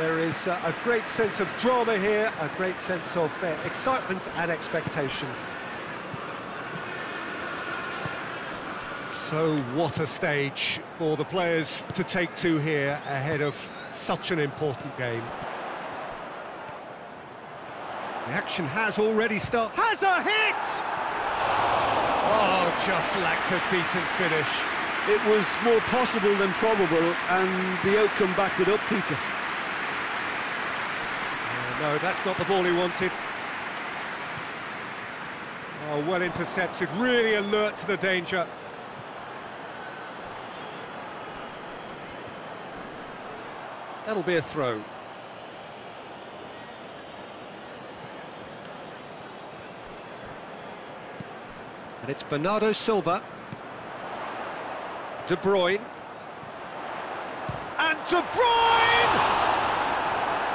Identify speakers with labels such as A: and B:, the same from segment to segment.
A: There is uh, a great sense of drama here, a great sense of uh, excitement and expectation. So what a stage for the players to take to here ahead of such an important game. The action has already started. Has a hit! Oh, just lacked a decent finish.
B: It was more possible than probable, and the outcome backed it up, Peter.
A: No, that's not the ball he wanted. Oh, well intercepted, really alert to the danger. That'll be a throw. And it's Bernardo Silva. De Bruyne. And De Bruyne!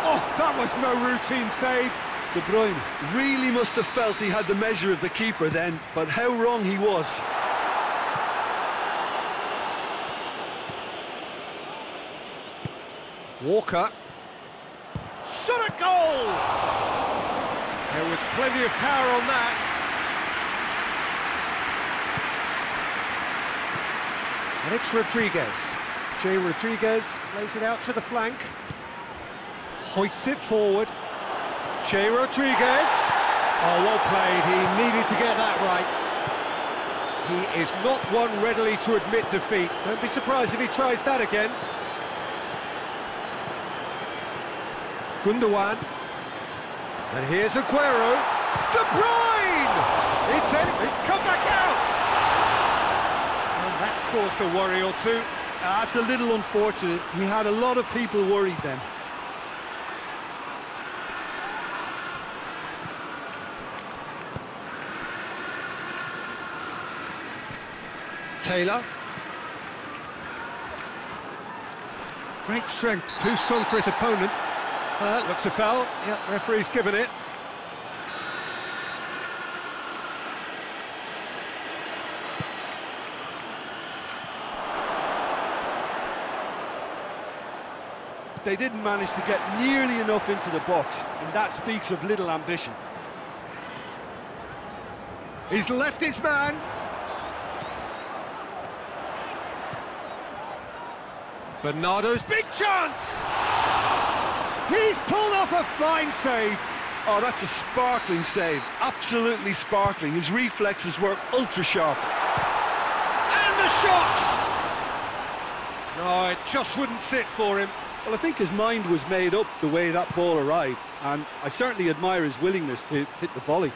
A: Oh, that was no routine save.
B: De Bruyne really must have felt he had the measure of the keeper then, but how wrong he was.
A: Walker. Shot a goal! There was plenty of power on that. And it's Rodriguez. Jay Rodriguez lays it out to the flank hoists it forward. Jay Rodriguez. Oh, well played. He needed to get that right. He is not one readily to admit defeat. Don't be surprised if he tries that again. Gundogan. And here's Aguero. De Bruyne! It's, in, it's come back out! And that's caused a worry or two.
B: That's a little unfortunate. He had a lot of people worried then.
A: Taylor. Great strength, too strong for his opponent. Uh, looks a foul. Yep, referee's given it.
B: They didn't manage to get nearly enough into the box, and that speaks of little ambition.
A: He's left his man. Bernardo's big chance! He's pulled off a fine save.
B: Oh, that's a sparkling save. Absolutely sparkling. His reflexes were ultra sharp.
A: And the shot! No, it just wouldn't sit for him.
B: Well, I think his mind was made up the way that ball arrived, and I certainly admire his willingness to hit the volley.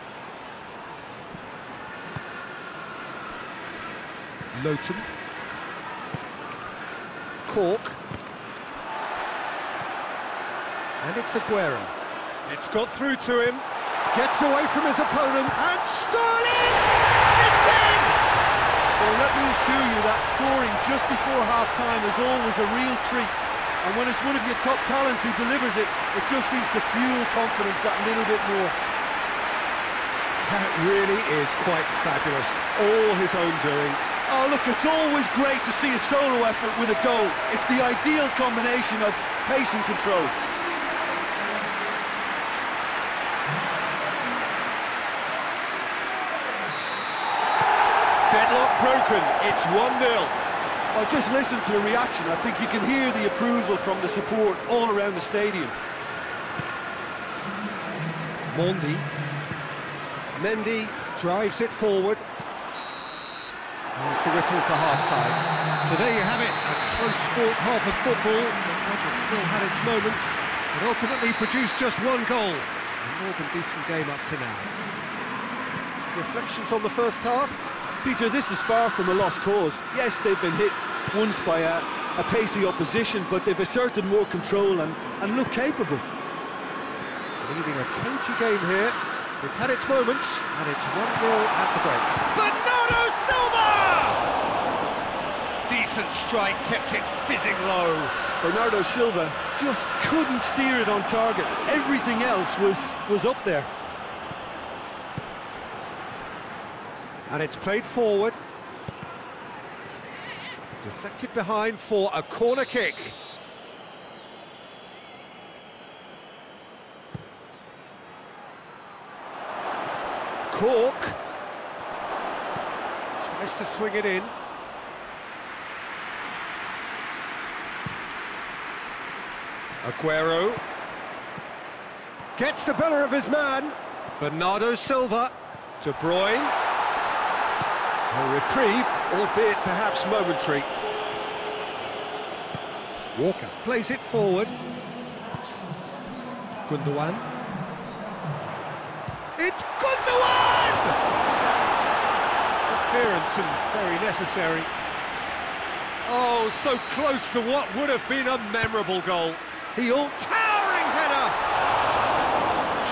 A: Lowton Cork. And it's Aguero. It's got through to him. Gets away from his opponent. And Sterling! It's in!
B: Well, let me assure you that scoring just before half-time is always a real treat. And when it's one of your top talents who delivers it, it just seems to fuel confidence that little bit more.
A: That really is quite fabulous. All his own doing.
B: Oh, look, it's always great to see a solo effort with a goal. It's the ideal combination of pace and control.
A: Deadlock broken. It's 1-0.
B: Well, just listen to the reaction. I think you can hear the approval from the support all around the stadium.
A: Mondi. Mendy drives it forward. There's the whistle for half-time. So there you have it, a close sport half of football. The still had its moments, but ultimately produced just one goal. A more than decent game up to now. Reflections on the first half?
B: Peter, this is far from a lost cause. Yes, they've been hit once by a, a pacey opposition, but they've asserted more control and, and look capable.
A: Leading a cagey game here. It's had its moments, and it's 1-0 at the break. Bernardo Silva! Decent strike, kept it fizzing low.
B: Bernardo Silva just couldn't steer it on target. Everything else was, was up there.
A: And it's played forward. Deflected behind for a corner kick. Cork. Tries to swing it in. Aguero. Gets the better of his man. Bernardo Silva. De Bruyne. A reprieve, albeit perhaps momentary. Walker plays it forward. Gundogan. It's Gundogan! And very necessary. Oh, so close to what would have been a memorable goal.
B: He all
A: Towering header!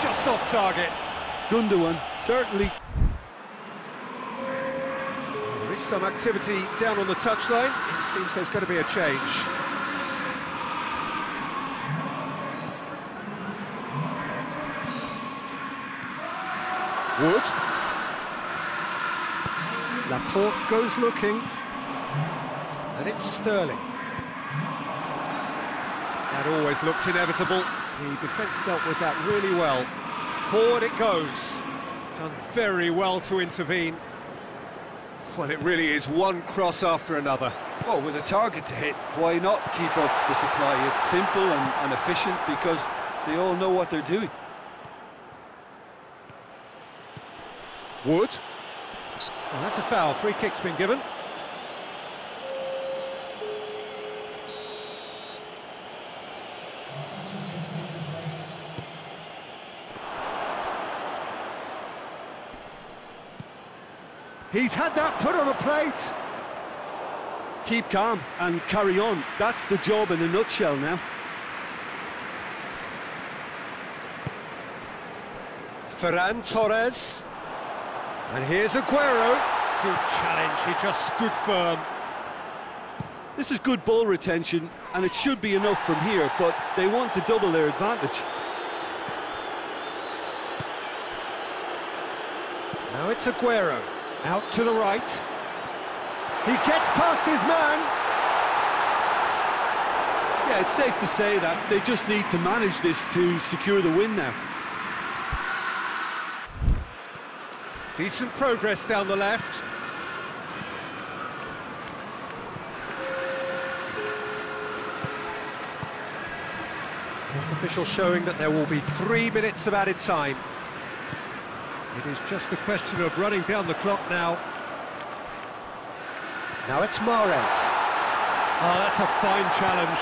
A: Just off target.
B: Gundogan certainly
A: There is some activity down on the touchline. It seems there's going to be a change. Wood. Laporte goes looking. And it's Sterling. That always looked inevitable. The defence dealt with that really well. Forward it goes. Done very well to intervene. Well, it really is one cross after another.
B: Well, with a target to hit, why not keep up the supply? It's simple and, and efficient because they all know what they're doing.
A: Wood. Well, that's a foul. Free kick's been given. He's had that put on a plate.
B: Keep calm and carry on. That's the job in a nutshell now.
A: Ferran Torres. And here's Aguero. Good challenge. He just stood firm.
B: This is good ball retention and it should be enough from here, but they want to double their advantage.
A: Now it's Aguero. Out to the right. He gets past his man.
B: Yeah, it's safe to say that they just need to manage this to secure the win now.
A: Decent progress down the left. Official showing that there will be three minutes of added time. It is just a question of running down the clock now. Now it's Mahrez. Oh, ah, that's a fine challenge.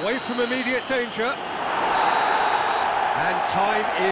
A: Away from immediate danger. And time is...